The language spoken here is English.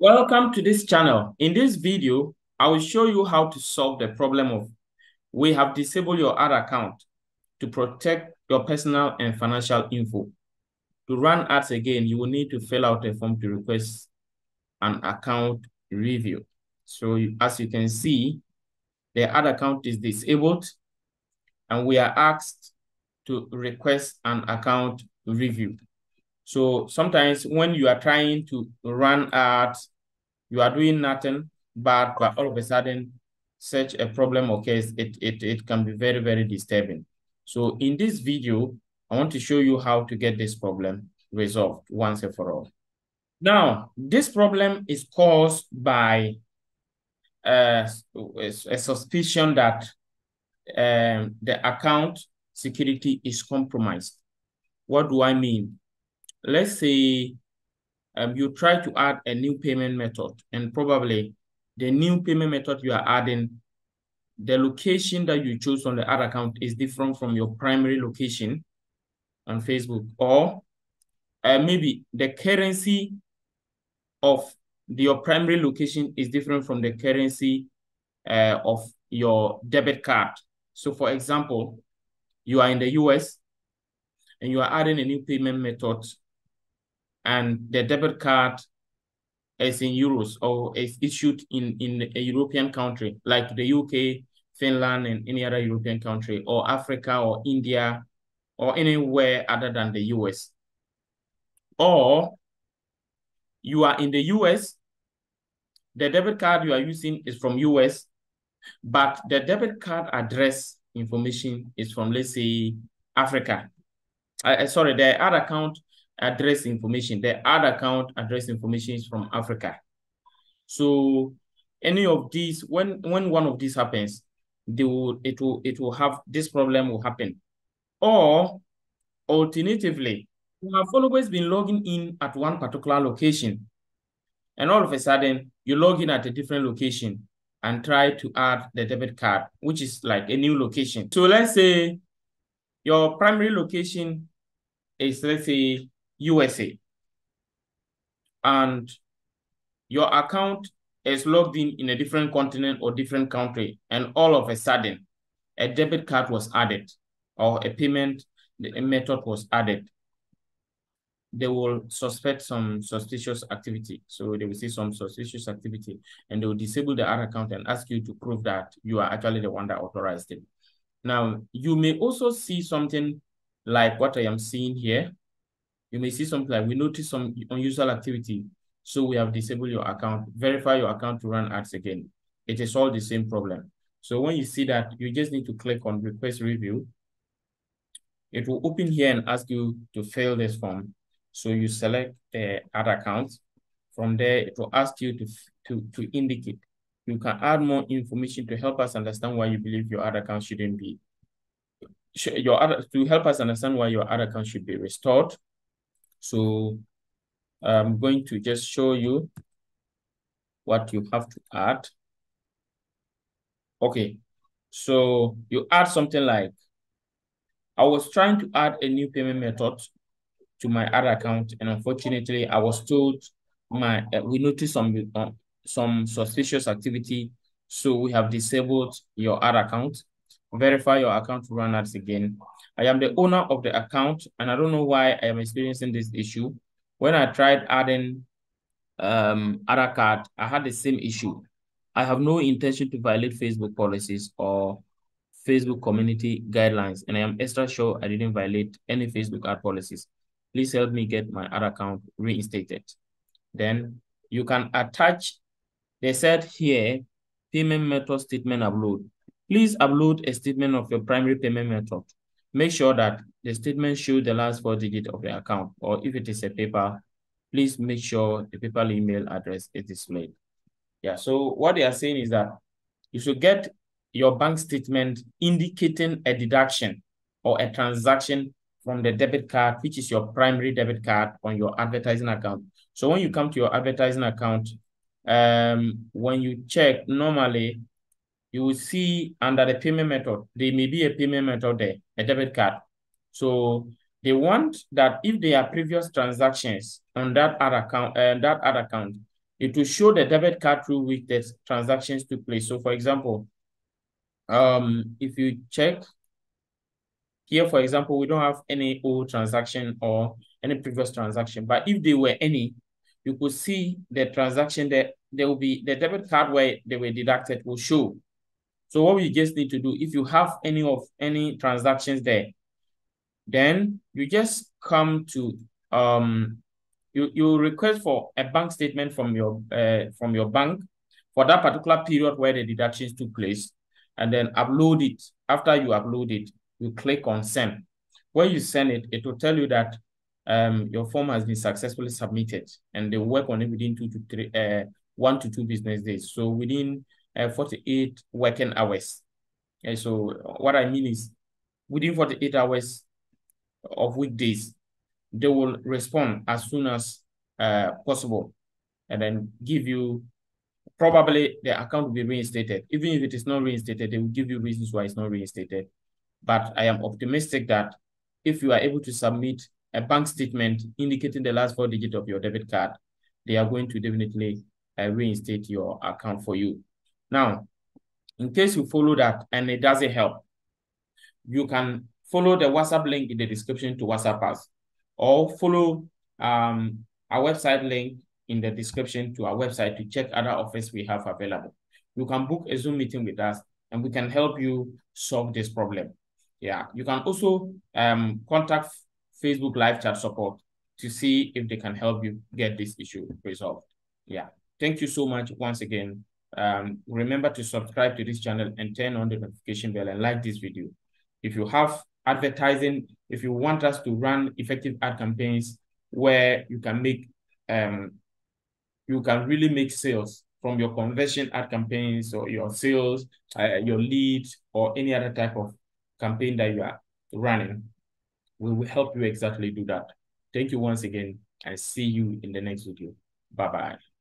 Welcome to this channel. In this video, I will show you how to solve the problem of we have disabled your ad account to protect your personal and financial info. To run ads again, you will need to fill out a form to request an account review. So as you can see, the ad account is disabled and we are asked to request an account review. So sometimes when you are trying to run ads, you are doing nothing bad, but all of a sudden such a problem occurs, it, it, it can be very, very disturbing. So in this video, I want to show you how to get this problem resolved once and for all. Now, this problem is caused by uh, a, a suspicion that um, the account security is compromised. What do I mean? Let's say um, you try to add a new payment method and probably the new payment method you are adding, the location that you choose on the ad account is different from your primary location on Facebook or uh, maybe the currency of the, your primary location is different from the currency uh, of your debit card. So for example, you are in the US and you are adding a new payment method and the debit card is in euros or is issued in, in a European country like the UK, Finland, and any other European country, or Africa or India, or anywhere other than the US. Or you are in the US, the debit card you are using is from US, but the debit card address information is from, let's say, Africa. Uh, sorry, the other account address information, the ad account address information is from Africa. So any of these, when when one of these happens, they will it will it will have this problem will happen. Or alternatively, you have always been logging in at one particular location. And all of a sudden, you log in at a different location and try to add the debit card, which is like a new location. So let's say your primary location is, let's say, USA. And your account is logged in in a different continent or different country, and all of a sudden, a debit card was added or a payment a method was added. They will suspect some suspicious activity. So they will see some suspicious activity and they will disable the ad account and ask you to prove that you are actually the one that authorized it. Now, you may also see something like what I am seeing here you may see something like we notice some unusual activity. So we have disabled your account, verify your account to run ads again. It is all the same problem. So when you see that, you just need to click on request review. It will open here and ask you to fill this form. So you select the ad account. From there, it will ask you to, to, to indicate. You can add more information to help us understand why you believe your ad account shouldn't be your other to help us understand why your ad account should be restored so I'm going to just show you what you have to add. Okay, so you add something like, I was trying to add a new payment method to my other account, and unfortunately, I was told my uh, we noticed some uh, some suspicious activity, so we have disabled your other account. Verify your account to run ads again. I am the owner of the account, and I don't know why I am experiencing this issue. When I tried adding um, other card, I had the same issue. I have no intention to violate Facebook policies or Facebook community guidelines, and I am extra sure I didn't violate any Facebook ad policies. Please help me get my ad account reinstated. Then you can attach, they said here, payment method statement upload. Please upload a statement of your primary payment method. Make sure that the statement shows the last four digits of the account, or if it is a paper, please make sure the PayPal email address is displayed. Yeah, so what they are saying is that you should get your bank statement indicating a deduction or a transaction from the debit card, which is your primary debit card on your advertising account. So when you come to your advertising account, um, when you check, normally you will see under the payment method, there may be a payment method there, a debit card. So they want that if there are previous transactions on that other account, uh, that other account, it will show the debit card through which the transactions took place. So for example, um, if you check here, for example, we don't have any old transaction or any previous transaction, but if there were any, you could see the transaction that there will be the debit card where they were deducted will show. So what we just need to do, if you have any of any transactions there, then you just come to um you you request for a bank statement from your uh, from your bank for that particular period where the deductions took place and then upload it. After you upload it you click on send. When you send it it will tell you that um your form has been successfully submitted and they work on it within two to three uh one to two business days. So within uh, 48 working hours and so what i mean is within 48 hours of weekdays they will respond as soon as uh, possible and then give you probably the account will be reinstated. Even if it is not reinstated, they will give you reasons why it's not reinstated. But I am optimistic that if you are able to submit a bank statement indicating the last four digits of your debit card, they are going to definitely uh, reinstate your account for you. Now, in case you follow that and it doesn't help, you can follow the WhatsApp link in the description to WhatsApp us or follow um, our website link in the description to our website to check other offers we have available. You can book a Zoom meeting with us and we can help you solve this problem. Yeah, you can also um, contact Facebook live chat support to see if they can help you get this issue resolved. Yeah, thank you so much once again. Um, remember to subscribe to this channel and turn on the notification bell and like this video. If you have advertising, if you want us to run effective ad campaigns where you can make um you can really make sales from your conversion ad campaigns or your sales, uh, your leads, or any other type of campaign that you are running. We will help you exactly do that. Thank you once again and see you in the next video. Bye-bye.